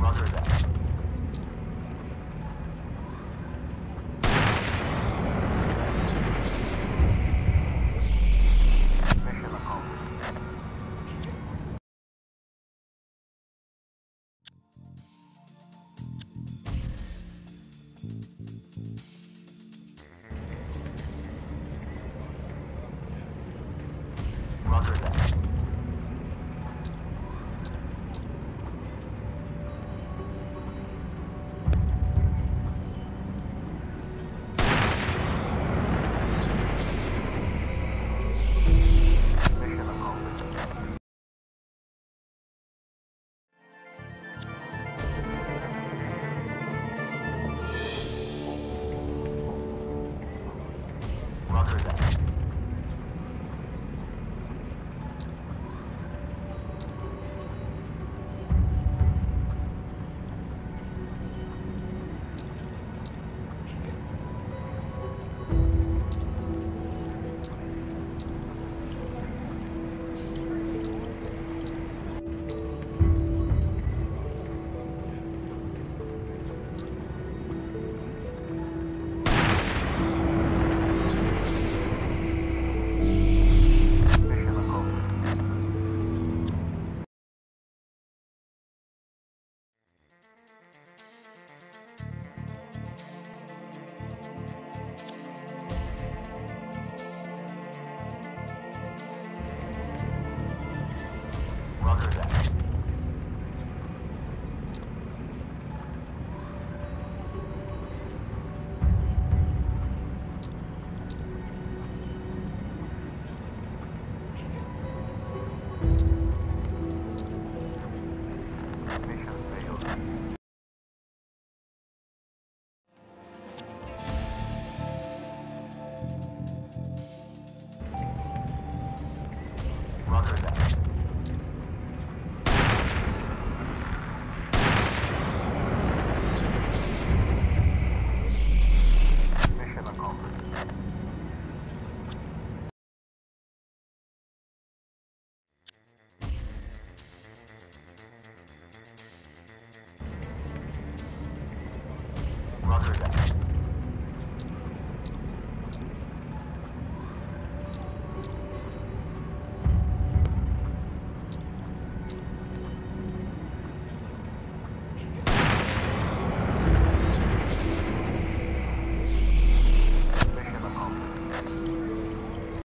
Roger that. That. Roger that.